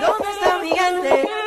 ¿dónde está mi gente?